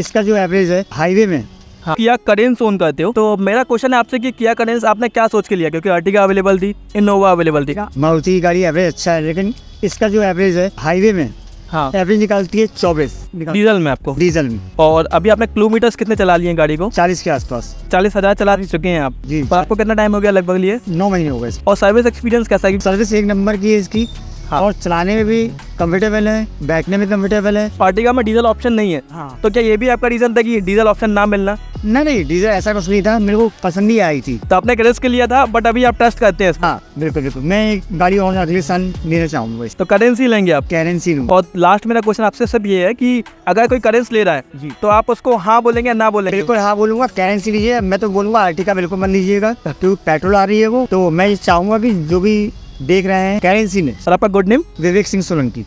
इसका जो एवरेज है हाईवे में। हाँ। किया करेंस ओन करते हो? तो मेरा क्वेश्चन है आपसे कि किया करेंस आपने क्या सोच के लिया? क्योंकि अर्टिगा अवेलेबल थी इनोवा अवेलेबल थी। मारुति की गाड़ी एवरेज अच्छा है लेकिन इसका जो एवरेज है हाईवे में हाँ। एवरेज निकालती है चौबीस। डीजल में आपको? डीजल में। और अभी आपने किलोमीटर कितने चला लिए गाड़ी को? चालीस के आसपास। चालीस हज़ार चला चुके हैं आप। जी। और आपको कितना टाइम हो गया लगभग लिए? नौ महीने हो गए। और सर्विस एक्सपीरियंस कैसा है? सर्विस एक नंबर की है इसकी। हाँ। और चलाने में भी कम्फर्टेबल है बैठने में कम्फर्टेबल है। पार्टिका में डीजल ऑप्शन नहीं है। हाँ। तो क्या ये भी आपका रीजन था कि डीजल ऑप्शन ना मिलना? नहीं नहीं डीजल ऐसा कुछ नहीं था मेरे को पसंद ही आई थी। तो आपने करेंस के लिया था बट अभी आप टेस्ट करते हैं हाँ बिल्कुल बिल्कुल। मैं एक गाड़ी और अगले साल लेना चाहूँगा तो करेंसी लेंगे आप? कैरेंसी और लास्ट मेरा क्वेश्चन आपसे सब ये है की अगर कोई करेंस ले रहा है तो आप उसको हाँ बोलेंगे ना बोलेंगे? बिल्कुल हाँ बोलूँगा। कैरेंसी लीजिए। मैं तो बोलूँगा आर्टिका बिल्कुल मत लीजिएगा। क्योंकि पेट्रोल आ रही है वो। तो मैं चाहूँगा की जो भी देख रहे हैं कैरेंसी ने सर आपका गुड नेम विवेक सिंह सोलंकी।